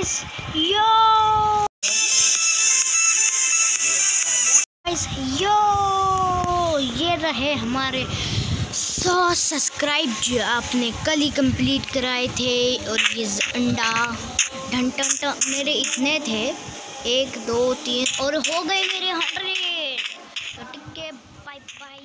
guys, yo! guys, yo! ये रहे हमारे सौ सब्सक्राइब जो आपने कल ही कंप्लीट कराए थे और ये अंडा। ढन टन टन मेरे इतने थे। एक दो तीन और हो गए मेरे हंड्रेड तो ठीक है बाय बाय